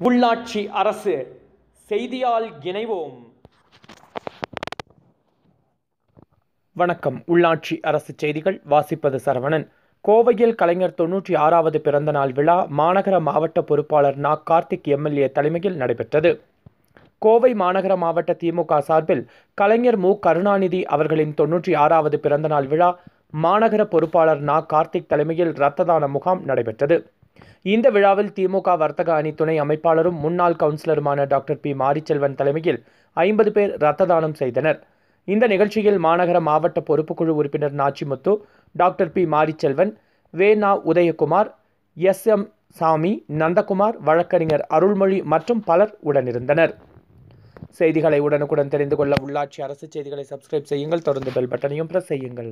உள்ளாட்சி அரசு செய்தியால் இணைவோம். வணக்கம். உள்ளாட்சி அரசு செய்திகள் வாசிப்பது சரவணன். கோவையில் கலைஞர் தொன்னூற்றி ஆறாவது பிறந்த நாள் விழா மாநகர மாவட்ட பொறுப்பாளர் நா. கார்த்திக் எம்எல்ஏ தலைமையில் நடைபெற்றது. கோவை மாநகர மாவட்ட திமுக சார்பில் கலைஞர் மு. கருணாநிதி அவர்களின் தொன்னூற்றி ஆறாவது பிறந்தநாள் விழா மாநகர பொறுப்பாளர் நா. கார்த்திக் தலைமையில் இரத்த தான முகாம் நடைபெற்றது. இந்த விழாவில் திமுக வர்த்தக அணி துணை அமைப்பாளரும் முன்னாள் கவுன்சிலருமான டாக்டர் பி. மாரிச்செல்வன் தலைமையில் ஐம்பது பேர் இரத்த தானம் செய்தனர். இந்த நிகழ்ச்சியில் மாநகர மாவட்ட பொறுப்புக்குழு உறுப்பினர் நாச்சிமுத்து டாக்டர் பி. மாரிச்செல்வன் வே. நா. உதயகுமார் எஸ். எம். சாமி நந்தகுமார் வழக்கறிஞர் அருள்மொழி மற்றும் பலர் உடனிருந்தனர். செய்திகளை உடனுக்குடன் தெரிந்து கொள்ள உள்ளாட்சி அரசு செய்திகளை சப்ஸ்கிரைப் செய்யுங்கள். தொடர்ந்து பெல் பட்டனையும் பிரஸ் செய்யுங்கள்.